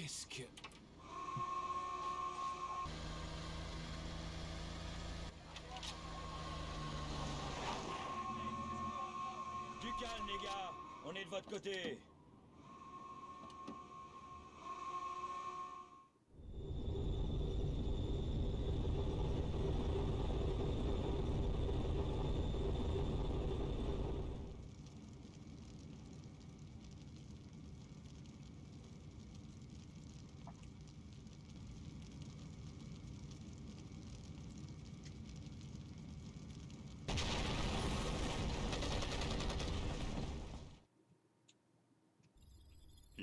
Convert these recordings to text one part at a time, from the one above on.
Qu'est-ce que... Du calme, les gars. On est de votre côté.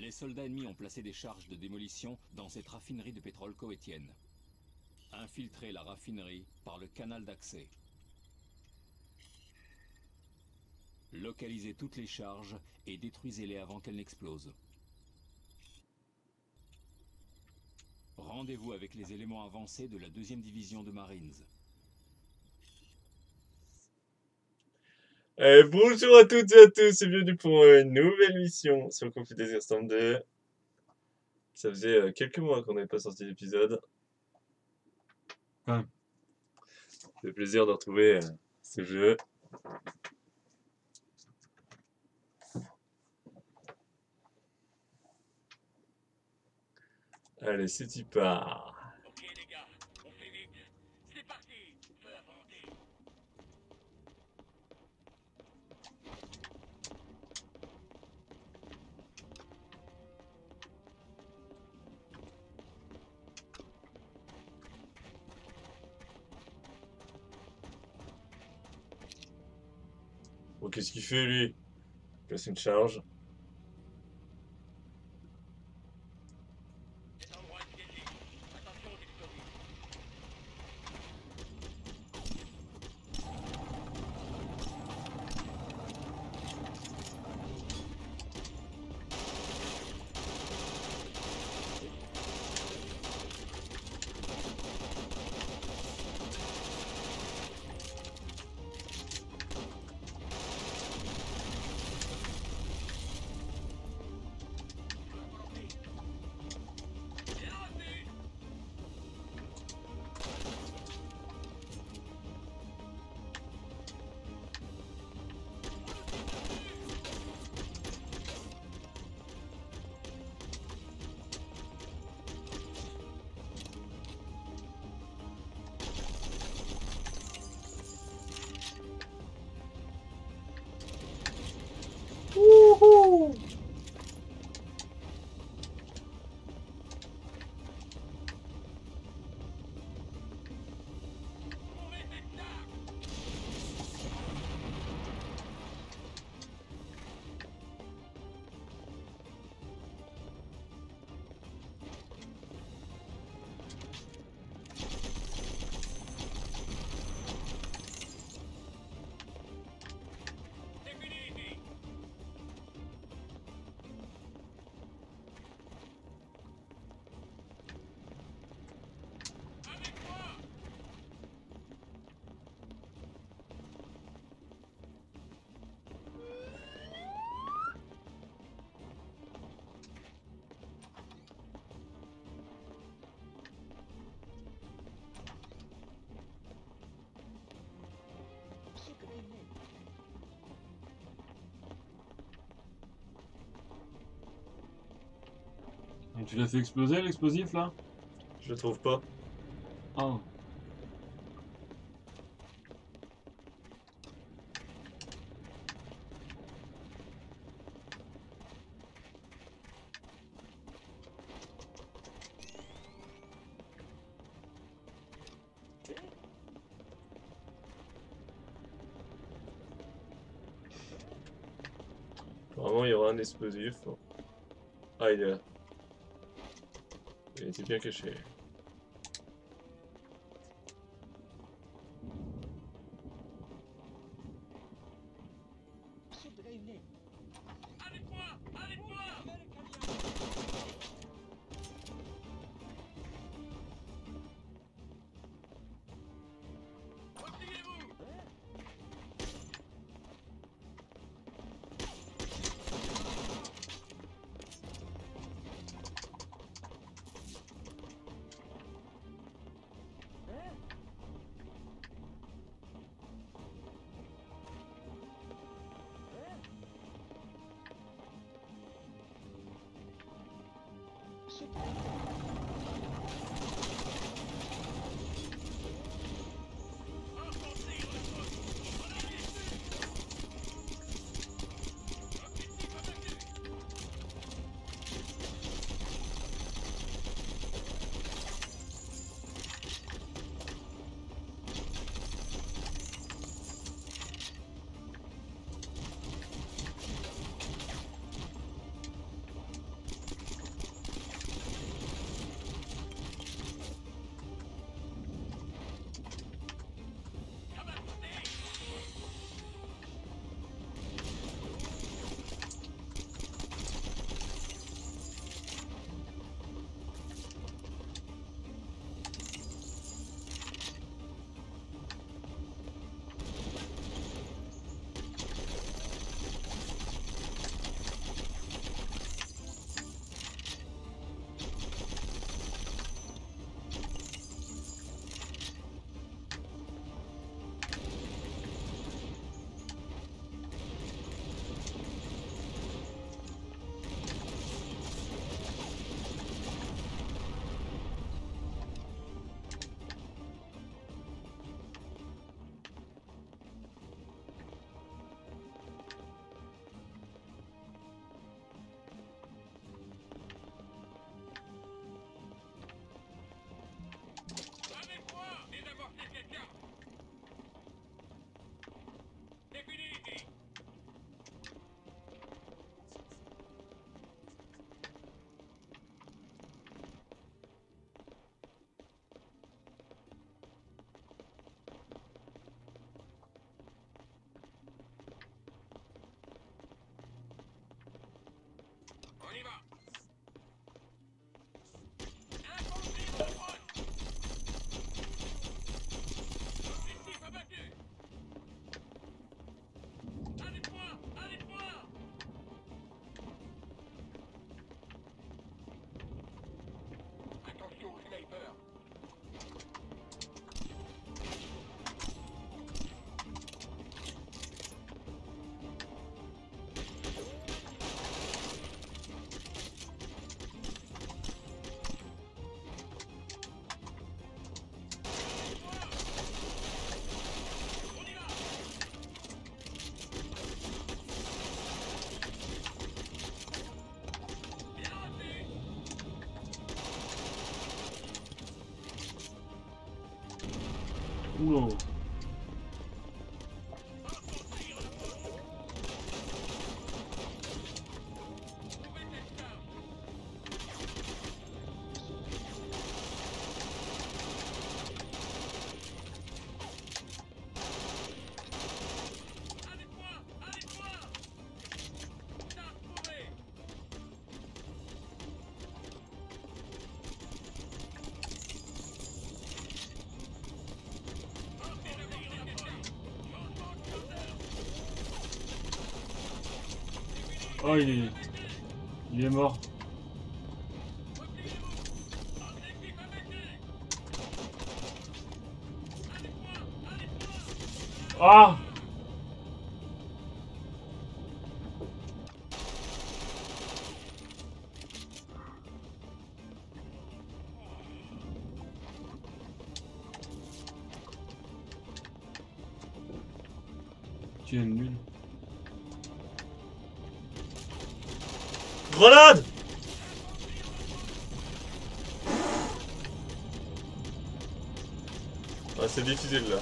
Les soldats ennemis ont placé des charges de démolition dans cette raffinerie de pétrole coétienne. Infiltrez la raffinerie par le canal d'accès. Localisez toutes les charges et détruisez-les avant qu'elles n'explosent. Rendez-vous avec les éléments avancés de la deuxième division de Marines. Eh, bonjour à toutes et à tous et bienvenue pour une nouvelle mission sur Conflit Desert Storm 2. Ça faisait euh, quelques mois qu'on n'avait pas sorti d'épisode. Ouais. Ça fait plaisir de retrouver euh, ce jeu. Allez, c'est y part. Bon, qu'est-ce qu'il fait lui? Place une charge. Et tu l'as fait exploser l'explosif là? Je le trouve pas. Ah. Apparemment, il y aura un explosif. Ah, il est là. Il était bien. Stay. Oula. Nouvelle Oh, il est... Il est mort. Ah Tu es nul. Grenade c'est difficile là.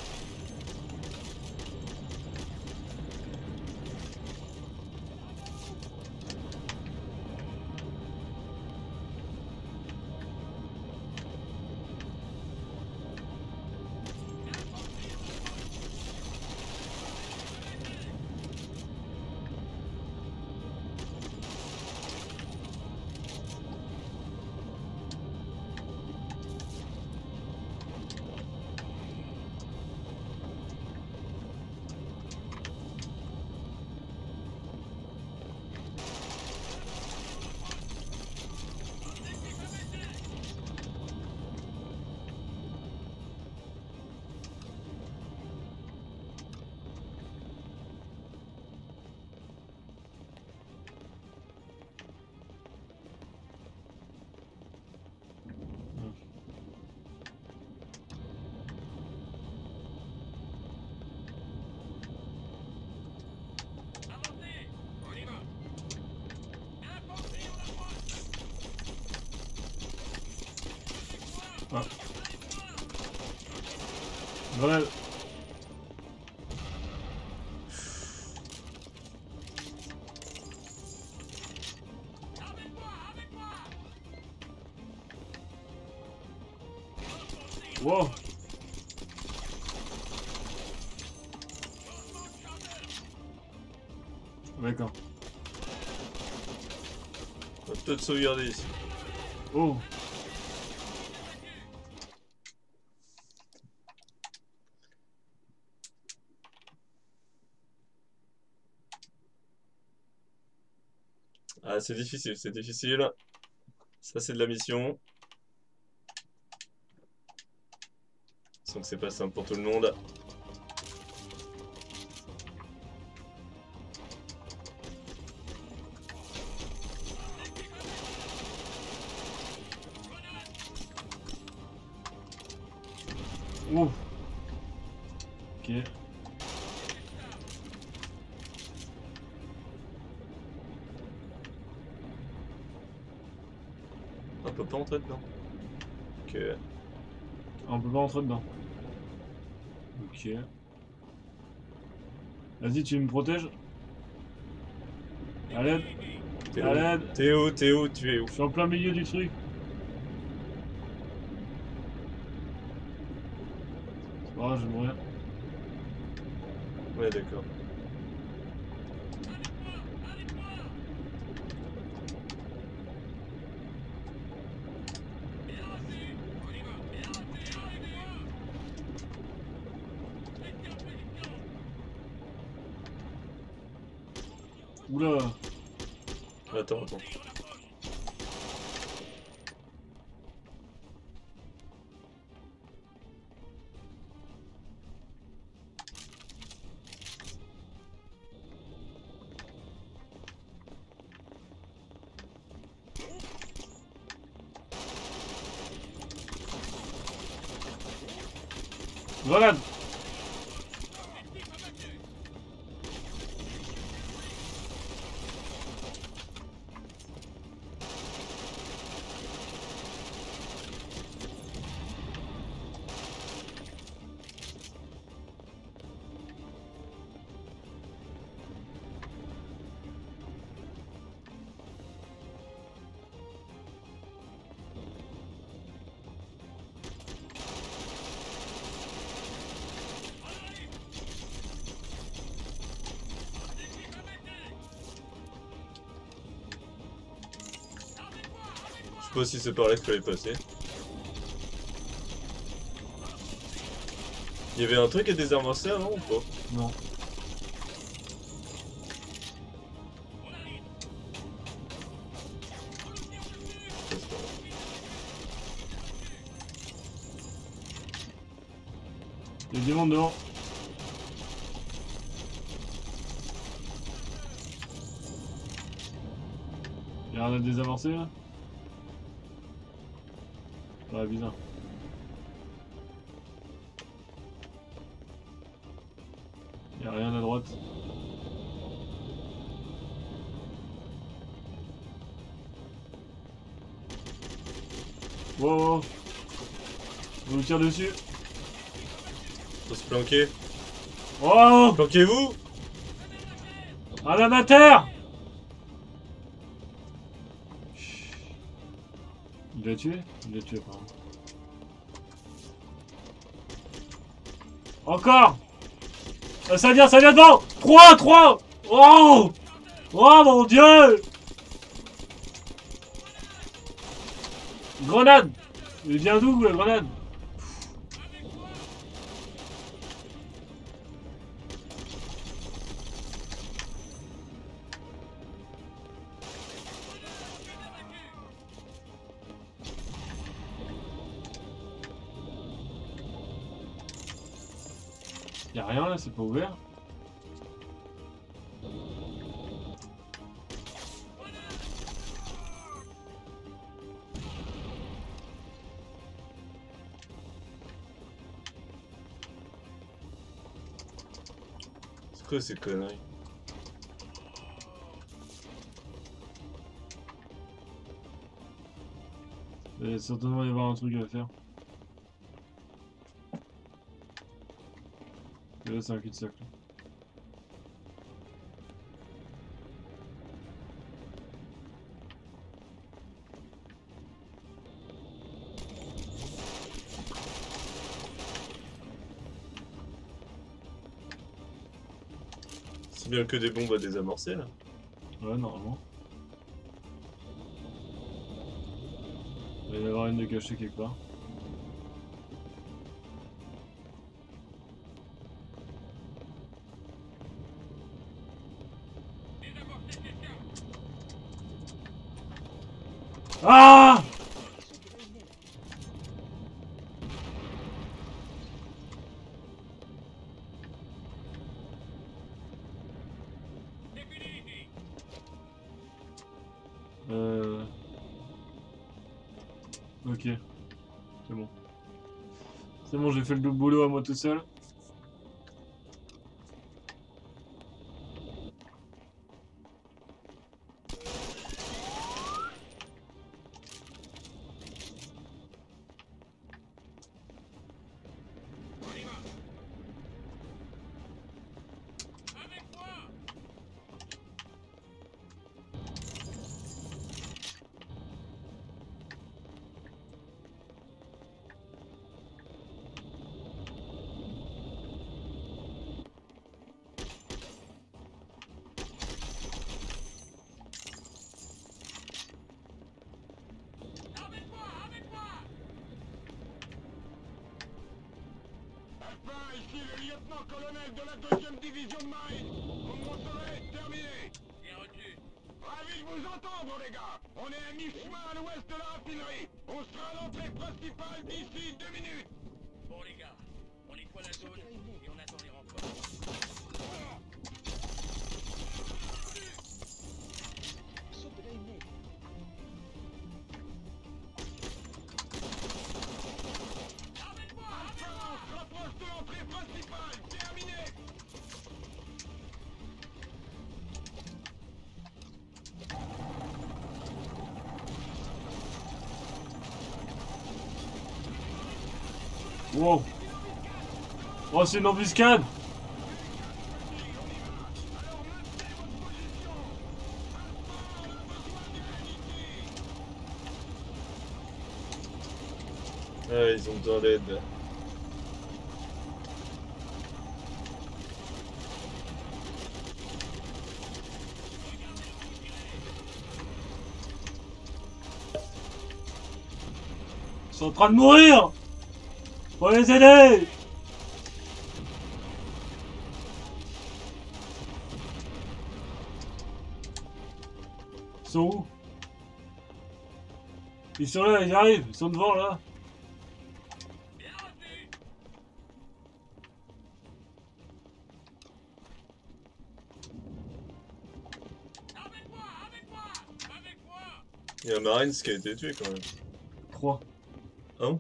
Grenade. Wow. D'accord. On va peut-être sauvegarder ici. Oh. C'est difficile, c'est difficile. Ça, c'est de la mission. Donc c'est pas simple pour tout le monde. Ouh. Ok. Peut pas entrer dedans. Ok. On peut pas rentrer dedans. Ok. Vas-y, tu me protèges À l'aide À T'es où Tu es où Je suis en plein milieu du truc. C'est pas grave, je vais mourir. Ouais, d'accord. Attends, attends. Grenade sais pas si c'est par là qu'il fallait passer. Il y avait un truc à désarmer avant ou pas? Non. Il y a des monde devant. Il y a rien à désamorcer là? Ouais, bizarre. Il y a rien à droite. Wow, wow. On nous tire dessus. Faut se planquer. Oh Planquez-vous Un amateur Il l'a tué Il l'a tué apparemment. Encore Ah, Ça vient, ça vient devant 3, 3 Oh Oh mon dieu Grenade Il vient d'où la grenade rien là, c'est pas ouvert C'est quoi ces conneries Il va certainement y avoir un truc à faire. Là, c'est un cul-de-sac. là. C'est bien que des bombes à désamorcer là. Ouais, normalement. Il va y en avoir une de cachée quelque part. Ah Euh... Ok. C'est bon. C'est bon, j'ai fait le double boulot à moi tout seul. Ici le lieutenant-colonel de la deuxième division de marine. Recevez Terminé. Bien reçu Ravi de vous entendre, les gars. On est à mi-chemin à l'ouest de la raffinerie. On sera à l'entrée principale d'ici deux minutes. Bon les gars, on nettoie la zone Wow. Oh, c'est une embuscade Ah, ils ont besoin d'aide. Ils sont en train de mourir Faut les aider Ils sont où? Ils sont là, ils arrivent, ils sont devant là. Il y a un Marines qui a été tué quand même. 3. Hein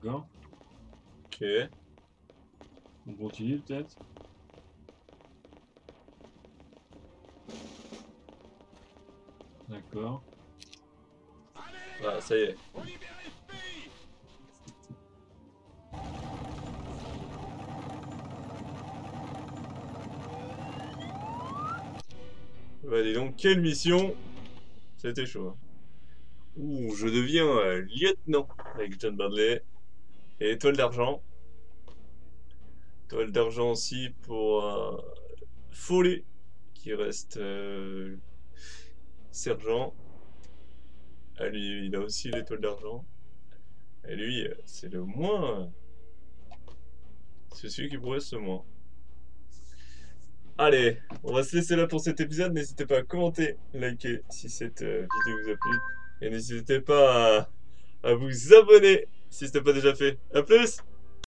D'accord. Ok. On continue peut-être. D'accord. Ah, ça y est. Bah dis donc, quelle mission? C'était chaud. Ouh, je deviens euh, lieutenant avec John Bradley. Et étoile d'argent. Étoile d'argent aussi pour euh, Follet, qui reste euh, sergent. Ah, lui, il a aussi l'étoile d'argent. Et lui, euh, c'est le moins... C'est celui qui progresse le moins. Allez, on va se laisser là pour cet épisode. N'hésitez pas à commenter, liker si cette euh, vidéo vous a plu. Et n'hésitez pas à vous abonner si ce n'est pas déjà fait. A plus